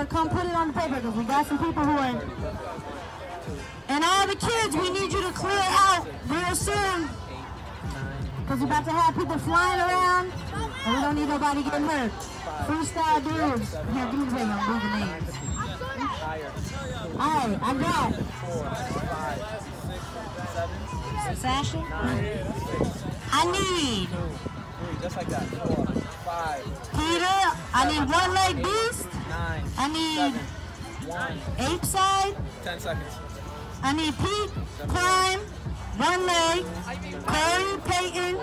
but come put it on the paper because we got some people who are. And all the kids, we need you to clear out real soon. Because we're about to have people flying around, and we don't need nobody getting hurt. Freestyle dudes. Here, give me the paper, I'm the names. All right, I got. Sasha? I need Just like that. Four, five, Peter. I need one leg beast. nine, I need ape side. ten seconds. I need Pete, Prime, one leg, Corey, Peyton,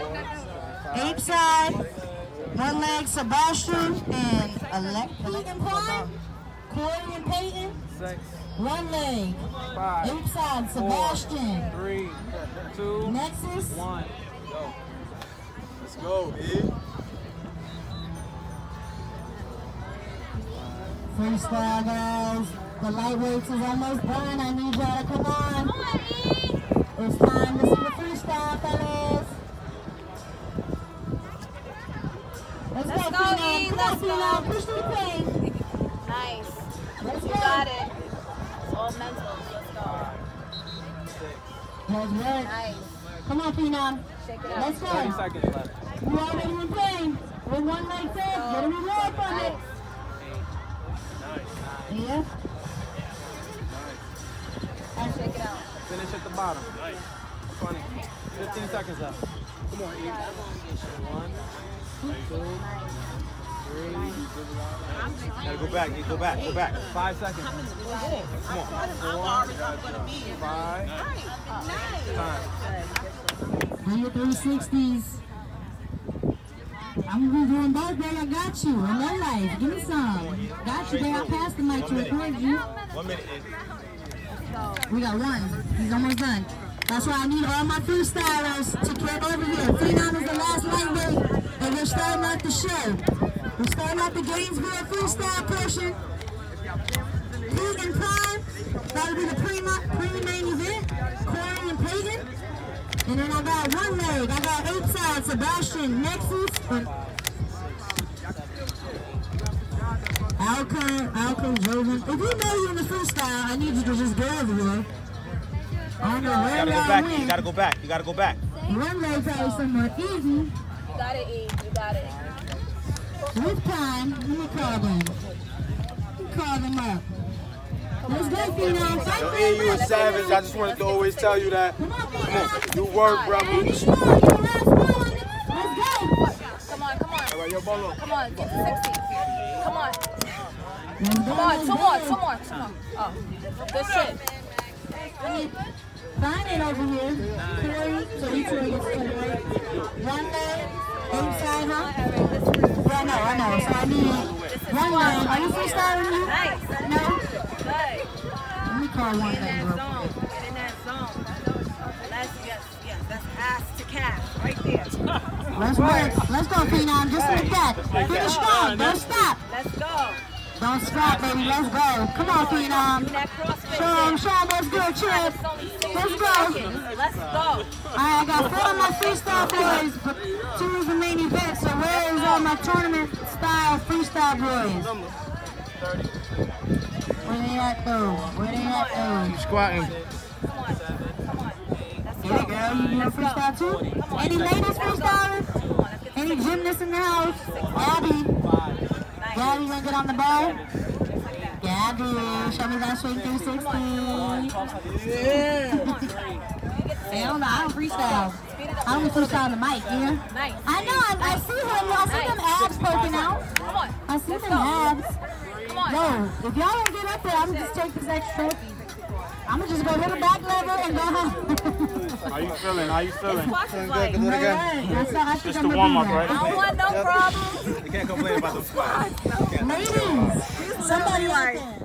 ape side, one leg, Sebastian, and Alec. Pete and Prime, Corey and Peyton, Six, one leg, five, ape side, Sebastian, three, two, Nexus, one. Go. Let's go, E. freestyle guys. The lightweights is almost done. I need y'all to come on. It's time to see the freestyle, fellas. Let's, Let's go, go, E. Let's on, go. Push the pain. Nice. Let's You go. got it. It's all mental. Let's go. Let's. Nice. Come on, Phenom. Shake it out. Let's Thirty go. seconds left. You already in pain. With one leg set, get a reward from it. Nice. Yeah. Shake it out. Finish at the bottom. Twenty. Fifteen seconds left. Come on, E. One, two, three. Gotta go back. Go back, go back. Five seconds. Come on. Four, five. Time. Do your 360s. I'm gonna be doing both, babe. I got you. In that life. Give me some. Got you, babe. I passed the mic to record you. One minute. We got one. He's almost done. That's why I need all my freestylers to get over here. Phenom is the last lightweight, and we're starting out the show. We're starting out the Gainz Vill freestyle portion. Pete and Prime, that'll be the pre- pre-main event. Corey and. And then I got one leg. I got eight sides, Sebastian, Nexus, and Alcon, Alcon, Joven. If you know you're in the freestyle, I need you to just go over here. I don't know You gotta go back, E. You gotta go back. You gotta go back. One leg probably somewhere easy. You got it, E. You got it. With time, let me call them. Call them up. Let's go, Phenom. Fight Yo, for E, you your savage. I just wanted to always tell you that. Come on, Come do work, brother. Finish strong. You're the last one. Let's go. Come on, come on. All right, yo, Bolo. Come on, get to 60. Come on. Come on, let's two more, two more, two more. Oh, good shit. Find it over here. Corey, so each one gets two leg. One leg, inside, huh? Yeah, I know, I know. So I need one leg. Are you freestyling me? Nice. No? Let me call one Get in leg real quick. Let's work. Let's go, Phenom. Just like that. Finish strong. Don't stop. Let's go. Don't stop, baby. Let's go. Come on, Phenom. That CrossFit. Show 'em, show 'em what's good, Chip. It's only 60 Let's go. Let's go. All right, I got four of my freestyle boys, but two is the main event. So where is all my tournament style freestyle boys? Where they at though? Where they at though? Squatting. Hey girl, um, you doing freestyle too? Any ladies freestylers? Any gymnasts in the house? Abby. Gabby gonna get on the ball? Gabby, show me that swing 360. Hey, I don't know, I don't freestyle. I only freestyle on the mic, yeah? Nice. I know, I, I see him, I see them abs poking out. Come on. I see them abs. Come on. Yo, if y'all don't get up there, I'm gonna just take this extra. I'm gonna just go hit a back lever and go home. How you feeling? How you feeling? Feeling good. Do it again. Alright, that's I Just I'm the warm-up, right? I don't want no problems. You can't complain about the squat. Ladies, somebody out there.